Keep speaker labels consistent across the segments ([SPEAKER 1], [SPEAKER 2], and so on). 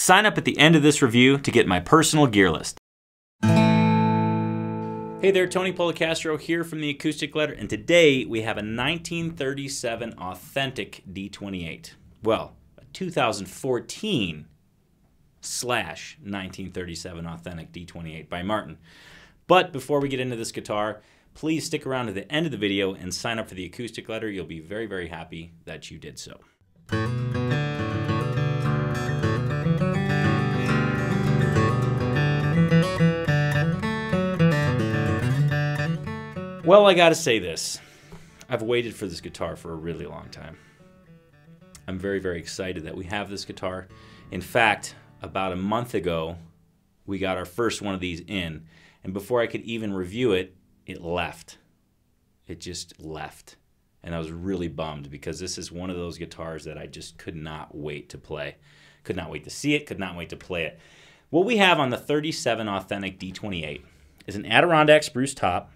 [SPEAKER 1] Sign up at the end of this review to get my personal gear list. Hey there, Tony Polecastro here from the Acoustic Letter, and today we have a 1937 authentic D28. Well, a 2014 slash 1937 authentic D28 by Martin. But before we get into this guitar, please stick around to the end of the video and sign up for the Acoustic Letter. You'll be very, very happy that you did so. Well, I gotta say this. I've waited for this guitar for a really long time. I'm very, very excited that we have this guitar. In fact, about a month ago, we got our first one of these in. And before I could even review it, it left. It just left. And I was really bummed because this is one of those guitars that I just could not wait to play. Could not wait to see it, could not wait to play it. What we have on the 37 Authentic D28 is an Adirondack spruce top,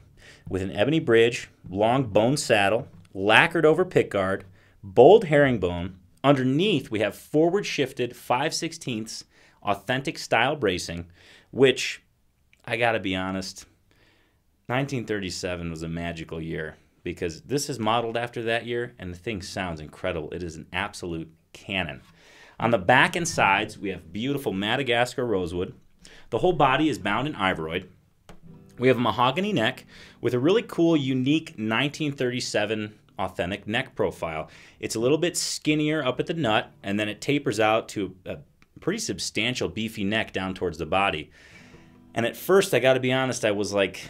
[SPEAKER 1] with an ebony bridge, long bone saddle, lacquered over pickguard, bold herringbone. Underneath, we have forward shifted 5 16 authentic style bracing, which I gotta be honest, 1937 was a magical year because this is modeled after that year and the thing sounds incredible. It is an absolute cannon. On the back and sides, we have beautiful Madagascar rosewood. The whole body is bound in ivoroid. We have a mahogany neck with a really cool, unique 1937 authentic neck profile. It's a little bit skinnier up at the nut, and then it tapers out to a pretty substantial, beefy neck down towards the body. And at first, I got to be honest, I was like,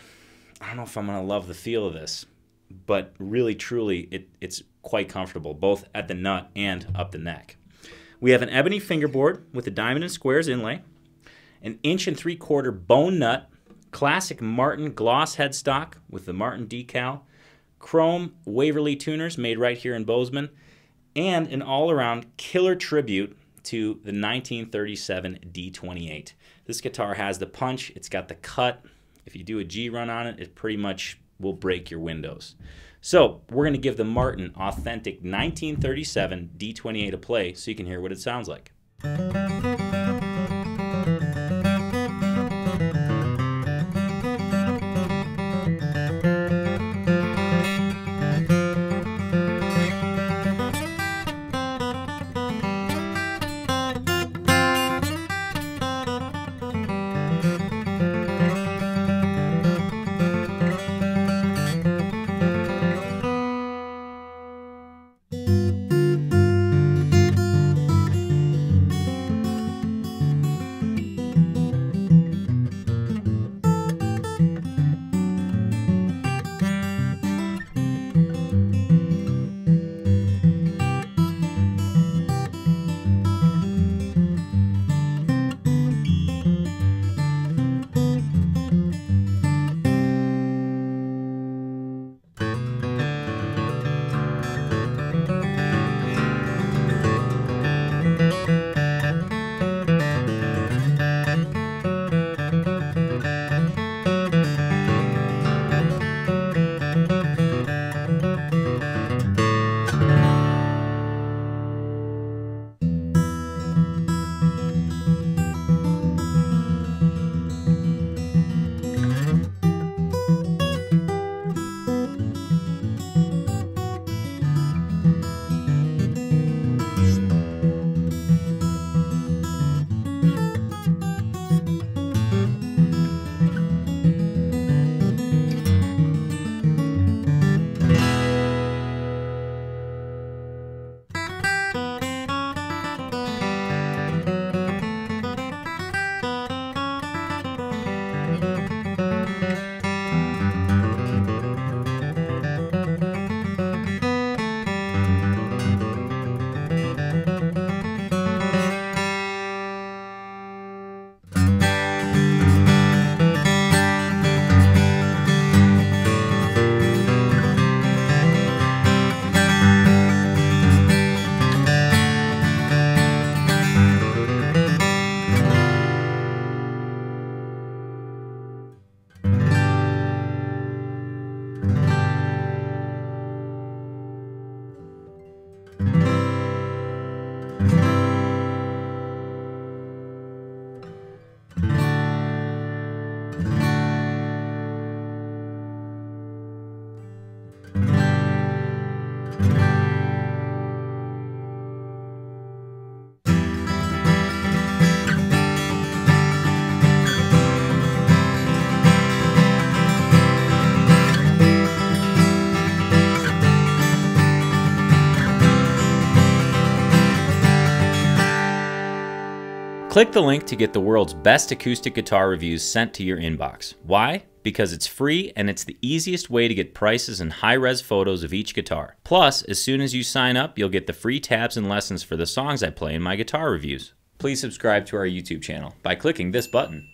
[SPEAKER 1] I don't know if I'm to love the feel of this. But really, truly, it, it's quite comfortable, both at the nut and up the neck. We have an ebony fingerboard with a diamond and squares inlay, an inch and three quarter bone nut classic Martin gloss headstock with the Martin decal, chrome Waverly tuners made right here in Bozeman, and an all-around killer tribute to the 1937 D28. This guitar has the punch, it's got the cut. If you do a G run on it, it pretty much will break your windows. So we're going to give the Martin authentic 1937 D28 a play so you can hear what it sounds like. Click the link to get the world's best acoustic guitar reviews sent to your inbox. Why? Because it's free and it's the easiest way to get prices and high res photos of each guitar. Plus, as soon as you sign up, you'll get the free tabs and lessons for the songs I play in my guitar reviews. Please subscribe to our YouTube channel by clicking this button.